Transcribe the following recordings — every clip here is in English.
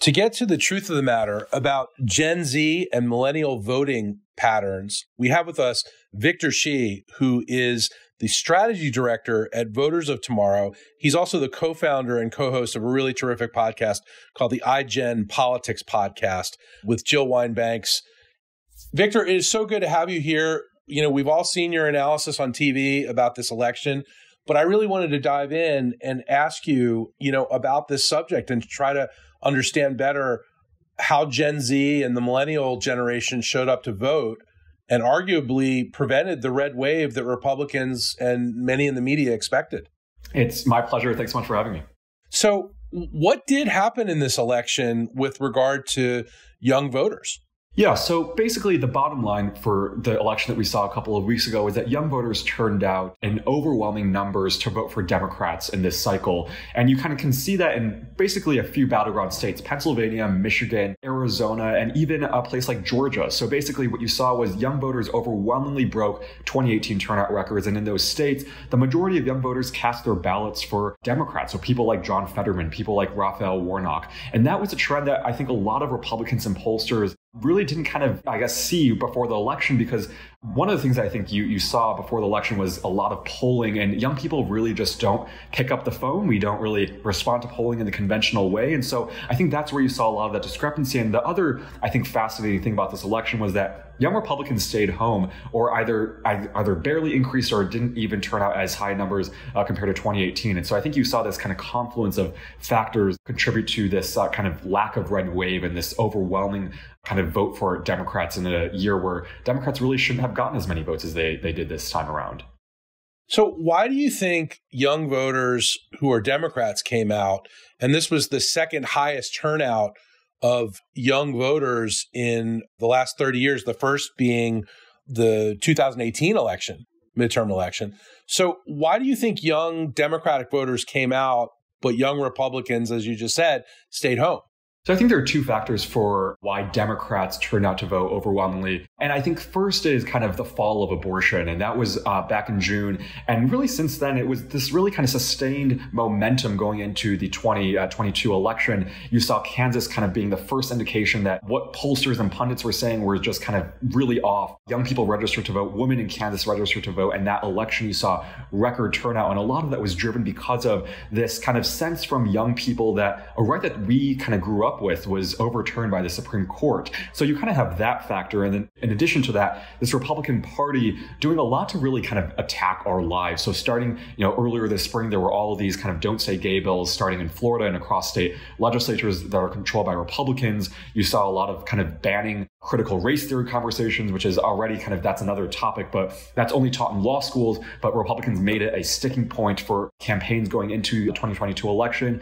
To get to the truth of the matter about Gen Z and millennial voting patterns, we have with us Victor Shi, who is the strategy director at Voters of Tomorrow. He's also the co founder and co host of a really terrific podcast called the iGen Politics Podcast with Jill Wine-Banks. Victor, it is so good to have you here. You know, we've all seen your analysis on TV about this election, but I really wanted to dive in and ask you, you know, about this subject and try to understand better how Gen Z and the millennial generation showed up to vote and arguably prevented the red wave that Republicans and many in the media expected. It's my pleasure. Thanks so much for having me. So, what did happen in this election with regard to young voters? Yeah, so basically, the bottom line for the election that we saw a couple of weeks ago is that young voters turned out in overwhelming numbers to vote for Democrats in this cycle. And you kind of can see that in basically a few battleground states Pennsylvania, Michigan, Arizona, and even a place like Georgia. So basically, what you saw was young voters overwhelmingly broke 2018 turnout records. And in those states, the majority of young voters cast their ballots for Democrats. So people like John Fetterman, people like Raphael Warnock. And that was a trend that I think a lot of Republicans and pollsters really didn't kind of, I guess, see before the election because one of the things I think you, you saw before the election was a lot of polling, and young people really just don't pick up the phone. We don't really respond to polling in the conventional way. And so I think that's where you saw a lot of that discrepancy. And the other, I think, fascinating thing about this election was that young Republicans stayed home or either either barely increased or didn't even turn out as high numbers uh, compared to 2018. And so I think you saw this kind of confluence of factors contribute to this uh, kind of lack of red wave and this overwhelming kind of vote for Democrats in a year where Democrats really shouldn't have gotten as many votes as they they did this time around. So why do you think young voters who are Democrats came out and this was the second highest turnout of young voters in the last 30 years, the first being the 2018 election, midterm election. So why do you think young Democratic voters came out but young Republicans as you just said stayed home? So I think there are two factors for why Democrats turned out to vote overwhelmingly. And I think first is kind of the fall of abortion. And that was uh, back in June. And really since then, it was this really kind of sustained momentum going into the 2022 uh, election. You saw Kansas kind of being the first indication that what pollsters and pundits were saying were just kind of really off. Young people registered to vote, women in Kansas registered to vote. And that election, you saw record turnout. And a lot of that was driven because of this kind of sense from young people that a right that we kind of grew up up with was overturned by the Supreme Court. So you kind of have that factor. And then in addition to that, this Republican Party doing a lot to really kind of attack our lives. So starting, you know, earlier this spring, there were all of these kind of don't say gay bills starting in Florida and across state legislatures that are controlled by Republicans. You saw a lot of kind of banning critical race theory conversations, which is already kind of that's another topic, but that's only taught in law schools. But Republicans made it a sticking point for campaigns going into the 2022 election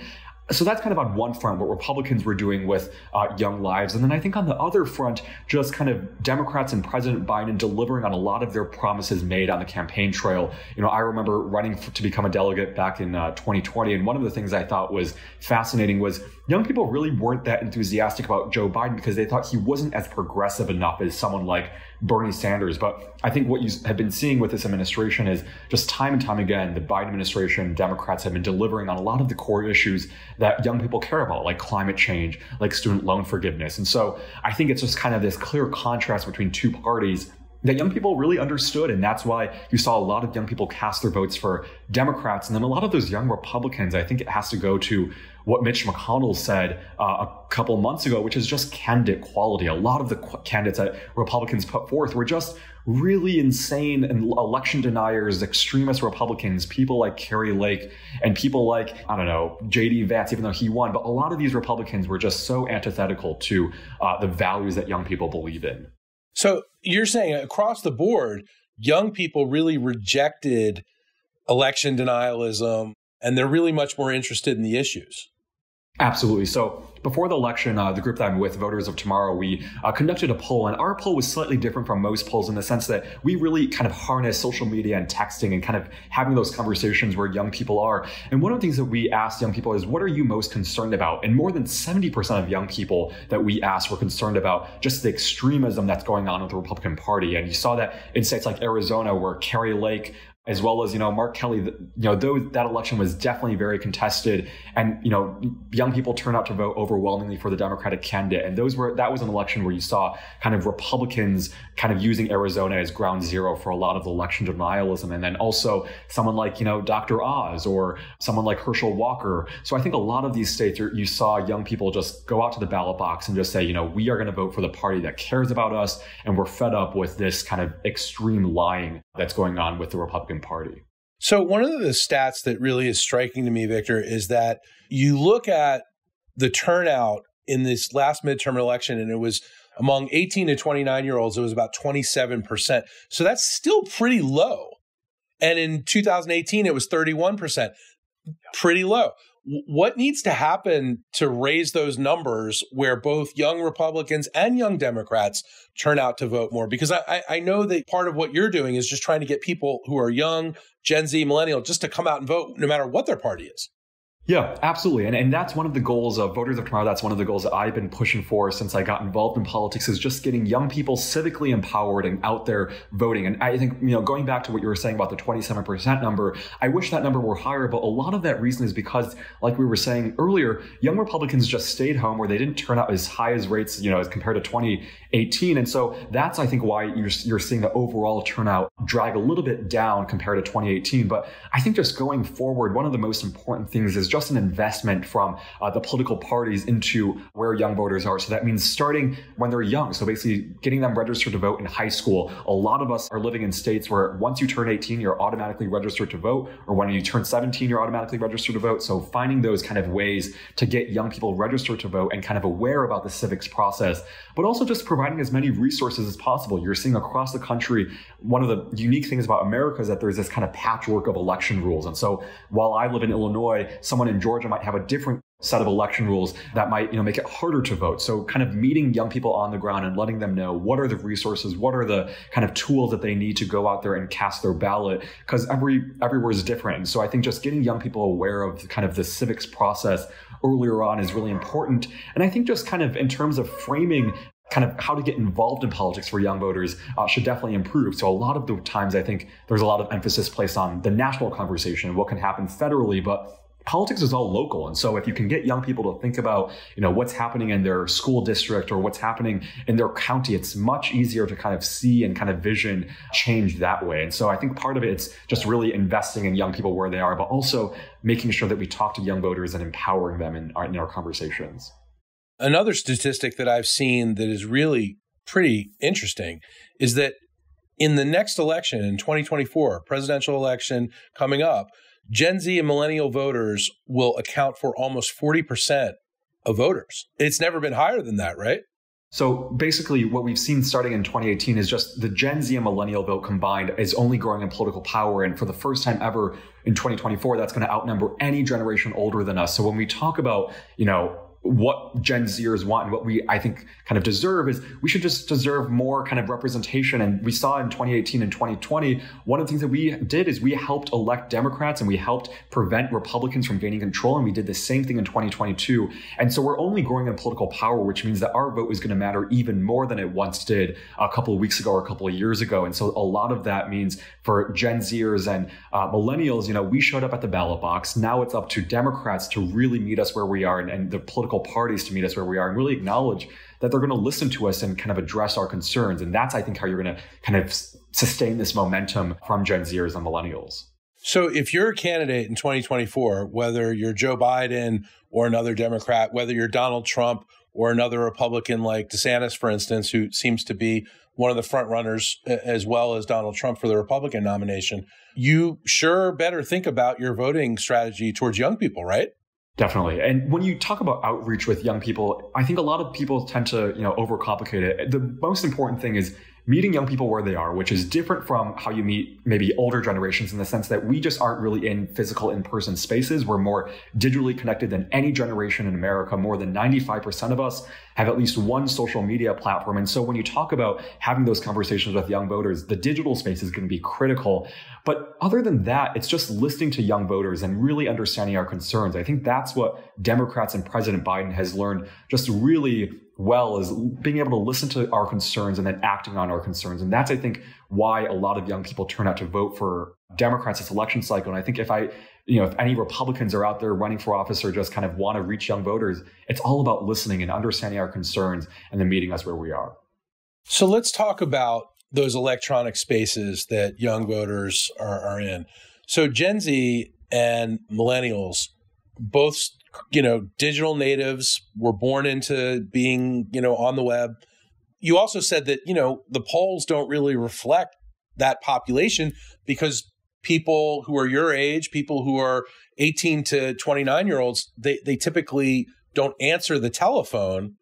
so that's kind of on one front what Republicans were doing with uh, young lives. And then I think on the other front, just kind of Democrats and President Biden delivering on a lot of their promises made on the campaign trail. You know, I remember running to become a delegate back in uh, 2020. And one of the things I thought was fascinating was young people really weren't that enthusiastic about Joe Biden because they thought he wasn't as progressive enough as someone like Bernie Sanders. But I think what you have been seeing with this administration is just time and time again, the Biden administration, Democrats have been delivering on a lot of the core issues that young people care about, like climate change, like student loan forgiveness. And so I think it's just kind of this clear contrast between two parties that young people really understood. And that's why you saw a lot of young people cast their votes for Democrats. And then a lot of those young Republicans, I think it has to go to what Mitch McConnell said uh, a couple months ago, which is just candidate quality. A lot of the candidates that Republicans put forth were just really insane and election deniers, extremist Republicans, people like Kari Lake and people like, I don't know, JD Vance, even though he won. But a lot of these Republicans were just so antithetical to uh, the values that young people believe in. So you're saying across the board, young people really rejected election denialism and they're really much more interested in the issues. Absolutely. So before the election, uh, the group that I'm with, Voters of Tomorrow, we uh, conducted a poll, and our poll was slightly different from most polls in the sense that we really kind of harness social media and texting and kind of having those conversations where young people are. And one of the things that we asked young people is, what are you most concerned about? And more than 70% of young people that we asked were concerned about just the extremism that's going on with the Republican Party. And you saw that in states like Arizona, where Kari Lake as well as, you know, Mark Kelly, you know, that election was definitely very contested and, you know, young people turned out to vote overwhelmingly for the Democratic candidate. And those were, that was an election where you saw kind of Republicans kind of using Arizona as ground zero for a lot of the election denialism. And then also someone like, you know, Dr. Oz or someone like Herschel Walker. So I think a lot of these states are, you saw young people just go out to the ballot box and just say, you know, we are going to vote for the party that cares about us. And we're fed up with this kind of extreme lying that's going on with the Republican Party. So, one of the stats that really is striking to me, Victor, is that you look at the turnout in this last midterm election, and it was among 18 to 29 year olds, it was about 27%. So, that's still pretty low. And in 2018, it was 31%. Pretty low what needs to happen to raise those numbers where both young Republicans and young Democrats turn out to vote more? Because I, I know that part of what you're doing is just trying to get people who are young, Gen Z, millennial, just to come out and vote no matter what their party is. Yeah, absolutely. And, and that's one of the goals of Voters of Tomorrow. That's one of the goals that I've been pushing for since I got involved in politics is just getting young people civically empowered and out there voting. And I think, you know, going back to what you were saying about the 27% number, I wish that number were higher, but a lot of that reason is because, like we were saying earlier, young Republicans just stayed home where they didn't turn out as high as rates, you know, as compared to 2018. And so that's, I think, why you're, you're seeing the overall turnout drag a little bit down compared to 2018. But I think just going forward, one of the most important things is just an investment from uh, the political parties into where young voters are. So that means starting when they're young. So basically getting them registered to vote in high school. A lot of us are living in states where once you turn 18, you're automatically registered to vote, or when you turn 17, you're automatically registered to vote. So finding those kind of ways to get young people registered to vote and kind of aware about the civics process, but also just providing as many resources as possible. You're seeing across the country, one of the unique things about America is that there's this kind of patchwork of election rules. And so while I live in Illinois, someone in Georgia might have a different set of election rules that might you know make it harder to vote. So kind of meeting young people on the ground and letting them know what are the resources what are the kind of tools that they need to go out there and cast their ballot because every everywhere is different. And so i think just getting young people aware of kind of the civics process earlier on is really important. And i think just kind of in terms of framing kind of how to get involved in politics for young voters uh, should definitely improve. So a lot of the times, I think there's a lot of emphasis placed on the national conversation, what can happen federally, but politics is all local and so if you can get young people to think about you know what's happening in their school district or what's happening in their county it's much easier to kind of see and kind of vision change that way. And so i think part of it's just really investing in young people where they are but also making sure that we talk to young voters and empowering them in our, in our conversations. Another statistic that I've seen that is really pretty interesting is that in the next election in 2024, presidential election coming up, Gen Z and millennial voters will account for almost 40% of voters. It's never been higher than that, right? So basically, what we've seen starting in 2018 is just the Gen Z and millennial vote combined is only growing in political power. And for the first time ever in 2024, that's going to outnumber any generation older than us. So when we talk about, you know, what Gen Zers want and what we, I think, kind of deserve is we should just deserve more kind of representation. And we saw in 2018 and 2020, one of the things that we did is we helped elect Democrats and we helped prevent Republicans from gaining control. And we did the same thing in 2022. And so we're only growing in political power, which means that our vote is going to matter even more than it once did a couple of weeks ago or a couple of years ago. And so a lot of that means for Gen Zers and uh, millennials, you know, we showed up at the ballot box. Now it's up to Democrats to really meet us where we are and, and the political political parties to meet us where we are and really acknowledge that they're going to listen to us and kind of address our concerns. And that's, I think, how you're going to kind of sustain this momentum from Gen Zers and millennials. So if you're a candidate in 2024, whether you're Joe Biden or another Democrat, whether you're Donald Trump or another Republican like DeSantis, for instance, who seems to be one of the front runners as well as Donald Trump for the Republican nomination, you sure better think about your voting strategy towards young people, right? Definitely. And when you talk about outreach with young people, I think a lot of people tend to, you know, overcomplicate it. The most important thing is meeting young people where they are, which is different from how you meet maybe older generations in the sense that we just aren't really in physical in-person spaces. We're more digitally connected than any generation in America. More than 95% of us have at least one social media platform. And so when you talk about having those conversations with young voters, the digital space is going to be critical. But other than that, it's just listening to young voters and really understanding our concerns. I think that's what Democrats and President Biden has learned just really well is being able to listen to our concerns and then acting on our concerns. And that's, I think, why a lot of young people turn out to vote for Democrats this election cycle. And I think if I, you know, if any Republicans are out there running for office or just kind of want to reach young voters, it's all about listening and understanding our concerns and then meeting us where we are. So let's talk about those electronic spaces that young voters are, are in. So Gen Z and millennials both you know digital natives were born into being you know on the web. You also said that you know the polls don't really reflect that population because people who are your age people who are 18 to 29 year olds they they typically don't answer the telephone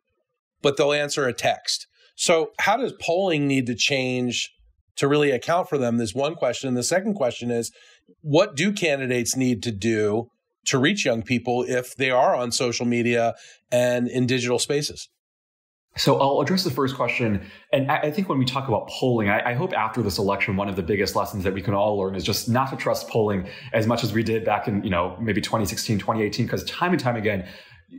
but they'll answer a text. So how does polling need to change to really account for them This one question. And the second question is what do candidates need to do to reach young people if they are on social media and in digital spaces? So I'll address the first question. And I think when we talk about polling, I, hope after this election, one of the biggest lessons that we can all learn is just not to trust polling as much as we did back in, you know, maybe 2016, 2018, because time and time again,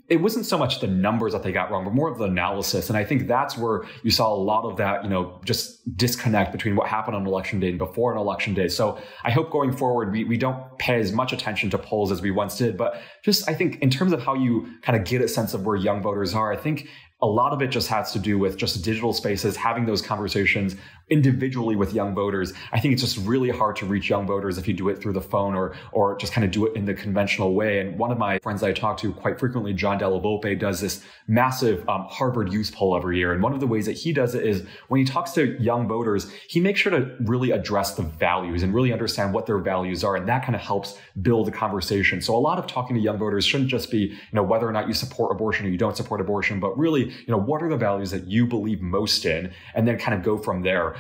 it wasn't so much the numbers that they got wrong, but more of the analysis. And I think that's where you saw a lot of that, you know, just disconnect between what happened on election day and before an election day. So I hope going forward, we, we don't pay as much attention to polls as we once did. But just, I think in terms of how you kind of get a sense of where young voters are, I think a lot of it just has to do with just digital spaces, having those conversations individually with young voters. I think it's just really hard to reach young voters if you do it through the phone or or just kind of do it in the conventional way. And one of my friends that I talk to quite frequently, John Della does this massive um, Harvard Youth poll every year. And one of the ways that he does it is when he talks to young voters, he makes sure to really address the values and really understand what their values are. And that kind of helps build a conversation. So a lot of talking to young voters shouldn't just be, you know, whether or not you support abortion or you don't support abortion, but really you know, what are the values that you believe most in? And then kind of go from there.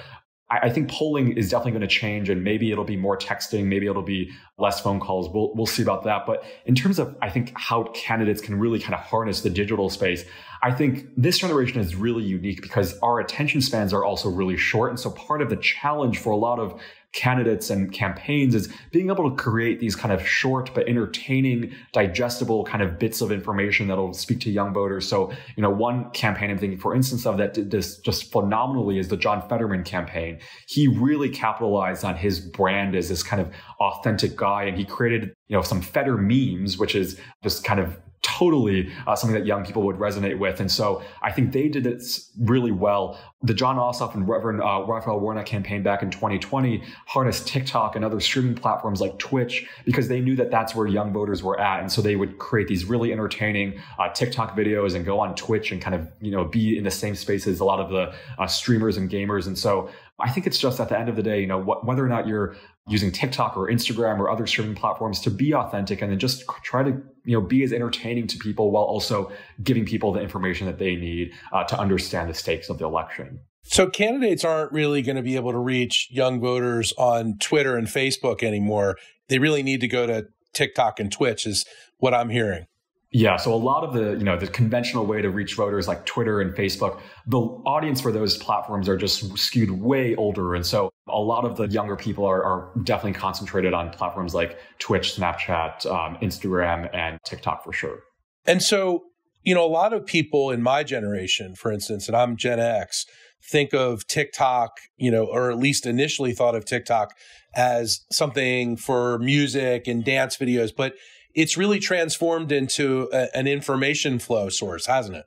I, think polling is definitely going to change and maybe it'll be more texting, maybe it'll be less phone calls. We'll, we'll see about that. But in terms of, I think, how candidates can really kind of harness the digital space, I think this generation is really unique because our attention spans are also really short. And so part of the challenge for a lot of candidates and campaigns is being able to create these kind of short but entertaining, digestible kind of bits of information that'll speak to young voters. So, you know, one campaign I'm thinking, for instance, of that did this just phenomenally is the John Fetterman campaign. He really capitalized on his brand as this kind of authentic guy, and he created, you know, some Fetter memes, which is just kind of totally uh, something that young people would resonate with. And so I think they did this really well. The Jon Ossoff and Reverend uh, Raphael Warnock campaign back in 2020 harnessed TikTok and other streaming platforms like Twitch because they knew that that's where young voters were at. And so they would create these really entertaining uh, TikTok videos and go on Twitch and kind of, you know, be in the same space as a lot of the uh, streamers and gamers. And so I think it's just at the end of the day, you know, wh- whether or not you're using TikTok or Instagram or other streaming platforms to be authentic and then just try to, you know, be as entertaining to people while also giving people the information that they need uh, to understand the stakes of the election. So candidates aren't really going to be able to reach young voters on Twitter and Facebook anymore. They really need to go to TikTok and Twitch is what I'm hearing. Yeah, so a lot of the, you know, the conventional way to reach voters like Twitter and Facebook, the audience for those platforms are just skewed way older. And so a lot of the younger people are, are definitely concentrated on platforms like Twitch, Snapchat, um, Instagram, and TikTok for sure. And so, you know, a lot of people in my generation, for instance, and I'm Gen X, think of TikTok, you know, or at least initially thought of TikTok as something for music and dance videos. But it's really transformed into a, an information flow source, hasn't it?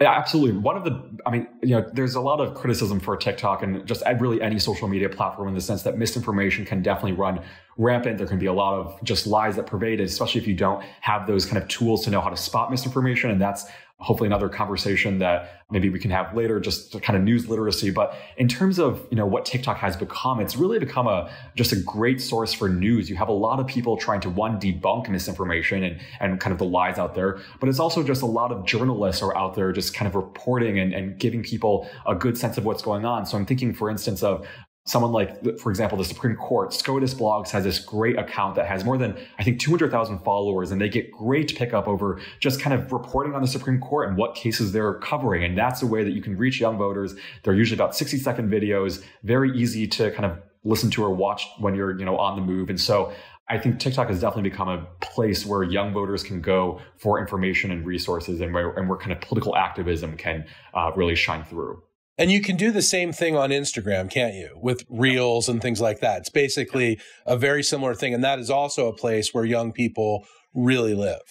Yeah, absolutely. One of the, I mean, you know, there's a lot of criticism for TikTok and just really any social media platform in the sense that misinformation can definitely run rampant. There can be a lot of just lies that pervade it, especially if you don't have those kind of tools to know how to spot misinformation. And that's hopefully another conversation that maybe we can have later, just kind of news literacy. But in terms of, you know, what TikTok has become, it's really become a, just a great source for news. You have a lot of people trying to one, debunk misinformation and, and kind of the lies out there. But it's also just a lot of journalists are out there just kind of reporting and, and giving people a good sense of what's going on. So I'm thinking, for instance, of someone like, for example, the Supreme Court, SCOTUS Blogs has this great account that has more than, I think, 200,000 followers, and they get great pickup over just kind of reporting on the Supreme Court and what cases they're covering. And that's a way that you can reach young voters. They're usually about 60 second videos, very easy to kind of listen to or watch when you're, you know, on the move. And so I think TikTok has definitely become a place where young voters can go for information and resources and where, and where kind of political activism can uh, really shine through. And you can do the same thing on Instagram, can't you? With reels and things like that. It's basically a very similar thing. And that is also a place where young people really live.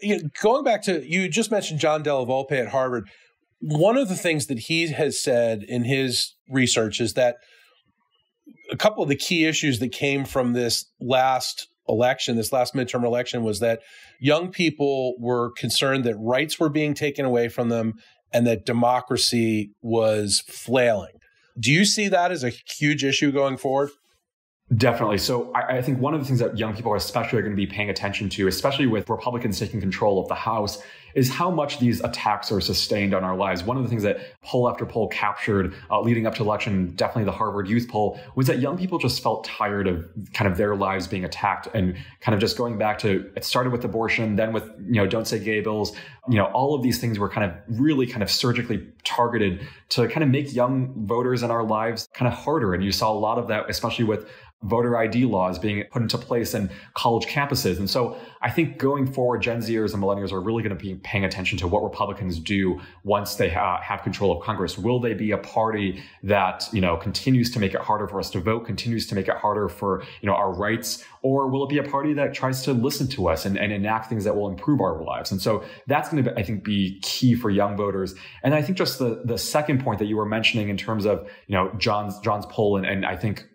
You know, going back to, you just mentioned John Della Volpe at Harvard. One of the things that he has said in his research is that a couple of the key issues that came from this last election, this last midterm election, was that young people were concerned that rights were being taken away from them and that democracy was flailing. Do you see that as a huge issue going forward? Definitely. So I, I, think one of the things that young people are especially going to be paying attention to, especially with Republicans taking control of the House, is how much these attacks are sustained on our lives. One of the things that poll after poll captured uh, leading up to election, definitely the Harvard Youth poll, was that young people just felt tired of kind of their lives being attacked and kind of just going back to it started with abortion, then with you know don't say gay bills. You know all of these things were kind of really kind of surgically targeted to kind of make young voters in our lives kind of harder. And you saw a lot of that, especially with voter ID laws being put into place in college campuses. And so I think going forward, Gen Zers and millennials are really going to be paying attention to what Republicans do once they ha- have control of Congress. Will they be a party that, you know, continues to make it harder for us to vote, continues to make it harder for, you know, our rights? Or will it be a party that tries to listen to us and, and enact things that will improve our lives? And so that's going to, I think, be key for young voters. And I think just the, the second point that you were mentioning in terms of, you know, John's, John's poll and, and I think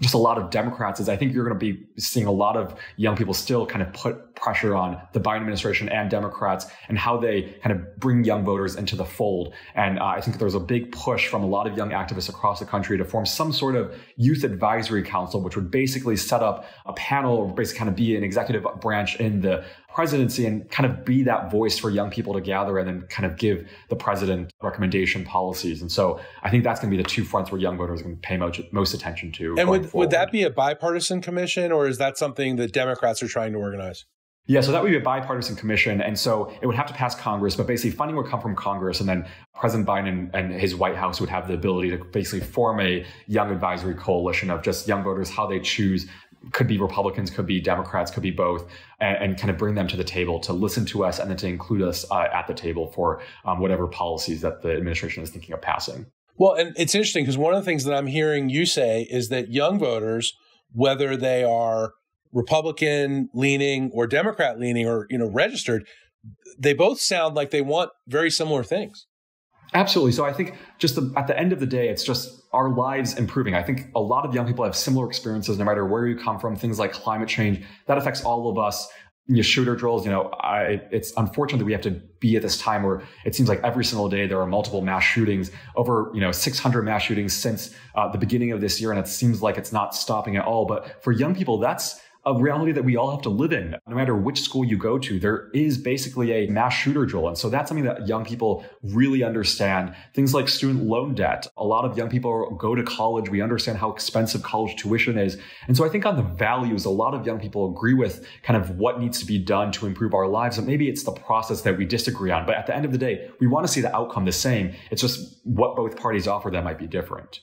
just a lot of Democrats is I think you're going to be seeing a lot of young people still kind of put pressure on the Biden administration and Democrats and how they kind of bring young voters into the fold. And uh, I think there's a big push from a lot of young activists across the country to form some sort of youth advisory council, which would basically set up a panel or basically kind of be an executive branch in the presidency and kind of be that voice for young people to gather and then kind of give the president recommendation policies. And so I think that's going to be the two fronts where young voters are going to pay most, most attention to. And would, would that be a bipartisan commission or is that something that Democrats are trying to organize? Yeah, so that would be a bipartisan commission. And so it would have to pass Congress, but basically funding would come from Congress. And then President Biden and his White House would have the ability to basically form a young advisory coalition of just young voters, how they choose could be Republicans, could be Democrats, could be both, and, and, kind of bring them to the table to listen to us and then to include us uh, at the table for um, whatever policies that the administration is thinking of passing. Well, and it's interesting because one of the things that I'm hearing you say is that young voters, whether they are Republican leaning or Democrat leaning or you know registered, they both sound like they want very similar things. Absolutely. So I think just the, at the end of the day, it's just our lives improving. I think a lot of young people have similar experiences, no matter where you come from. Things like climate change that affects all of us. You know, shooter drills. You know, I, it's unfortunate that we have to be at this time where it seems like every single day there are multiple mass shootings. Over you know 600 mass shootings since uh, the beginning of this year, and it seems like it's not stopping at all. But for young people, that's a reality that we all have to live in. No matter which school you go to, there is basically a mass shooter drill. And so that's something that young people really understand. Things like student loan debt. A lot of young people go to college. We understand how expensive college tuition is. And so I think on the values, a lot of young people agree with kind of what needs to be done to improve our lives. And maybe it's the process that we disagree on. But at the end of the day, we want to see the outcome the same. It's just what both parties offer that might be different.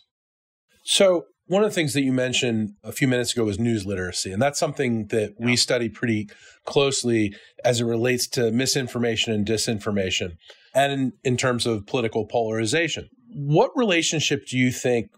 So one of the things that you mentioned a few minutes ago was news literacy, and that's something that we study pretty closely as it relates to misinformation and disinformation, and in, in terms of political polarization. What relationship do you think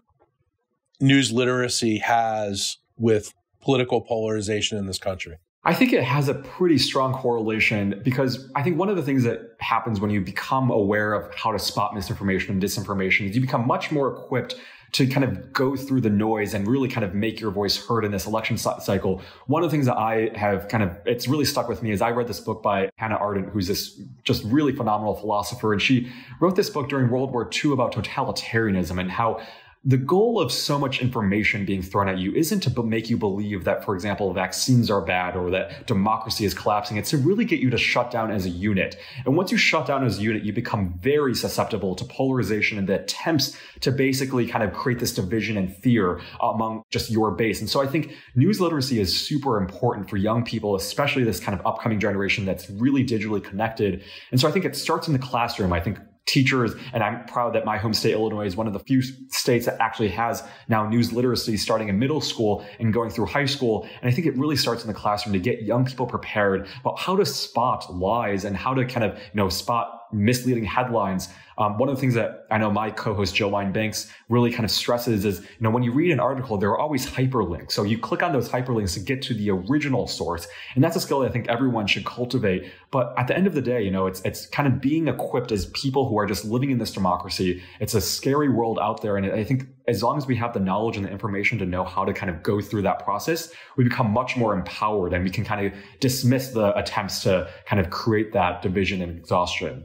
news literacy has with political polarization in this country? I think it has a pretty strong correlation because I think one of the things that happens when you become aware of how to spot misinformation and disinformation is you become much more equipped to kind of go through the noise and really kind of make your voice heard in this election cycle. One of the things that I have kind of, it's really stuck with me is I read this book by Hannah Arendt, who's this just really phenomenal philosopher. And she wrote this book during World War II about totalitarianism and how the goal of so much information being thrown at you isn't to make you believe that, for example, vaccines are bad or that democracy is collapsing. It's to really get you to shut down as a unit. And once you shut down as a unit, you become very susceptible to polarization and the attempts to basically kind of create this division and fear among just your base. And so I think news literacy is super important for young people, especially this kind of upcoming generation that's really digitally connected. And so I think it starts in the classroom. I think teachers. And I'm proud that my home state, Illinois, is one of the few states that actually has now news literacy starting in middle school and going through high school. And I think it really starts in the classroom to get young people prepared about how to spot lies and how to kind of, you know, spot misleading headlines. Um, one of the things that I know my co-host Joe Wine-Banks really kind of stresses is, you know, when you read an article, there are always hyperlinks. So you click on those hyperlinks to get to the original source, and that's a skill that I think everyone should cultivate. But at the end of the day, you know, it's it's kind of being equipped as people who are just living in this democracy. It's a scary world out there, and I think as long as we have the knowledge and the information to know how to kind of go through that process, we become much more empowered, and we can kind of dismiss the attempts to kind of create that division and exhaustion.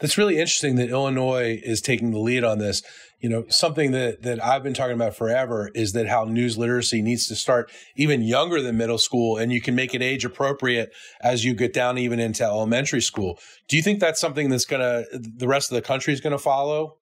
That's really interesting that Illinois is taking the lead on this. You know, something that that I've been talking about forever is that how news literacy needs to start even younger than middle school, and you can make it age appropriate as you get down even into elementary school. Do you think that's something that's going to the rest of the country is going to follow?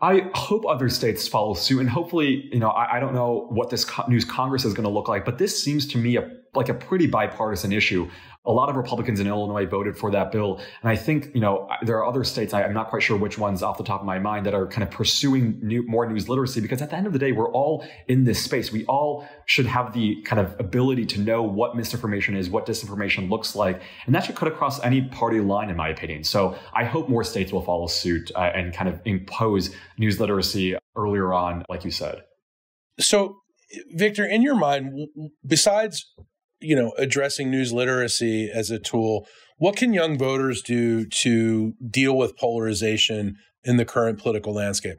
I hope other states follow suit, and hopefully, you know, I, I don't know what this co- news Congress is going to look like, but this seems to me a, like a pretty bipartisan issue a lot of Republicans in Illinois voted for that bill. And I think, you know, there are other states, I, am not quite sure which ones off the top of my mind, that are kind of pursuing new, more news literacy because at the end of the day, we're all in this space. We all should have the kind of ability to know what misinformation is, what disinformation looks like. And that should cut across any party line, in my opinion. So I hope more states will follow suit uh, and kind of impose news literacy earlier on, like you said. So, Victor, in your mind, besides you know, addressing news literacy as a tool. What can young voters do to deal with polarization in the current political landscape?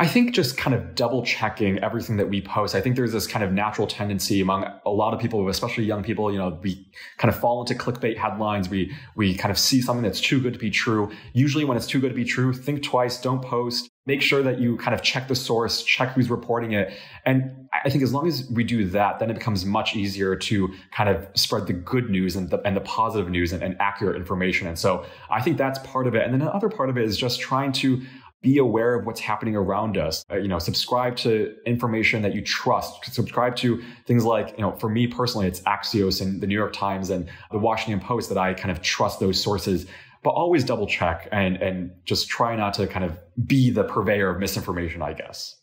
I think just kind of double checking everything that we post. I think there's this kind of natural tendency among a lot of people, especially young people, you know, we kind of fall into clickbait headlines. We we kind of see something that's too good to be true. Usually when it's too good to be true, think twice, don't post. Make sure that you kind of check the source, check who's reporting it. And I think as long as we do that, then it becomes much easier to kind of spread the good news and the, and the positive news and, and accurate information. And so I think that's part of it. And then the other part of it is just trying to be aware of what's happening around us. Uh, you know, subscribe to information that you trust. Subscribe to things like, you know, for me personally, it's Axios and the New York Times and the Washington Post that I kind of trust those sources. But always double check and and just try not to kind of be the purveyor of misinformation, I guess.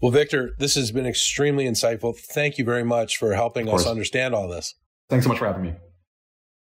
Well, Victor, this has been extremely insightful. Thank you very much for helping us understand all this. Thanks so much for having me.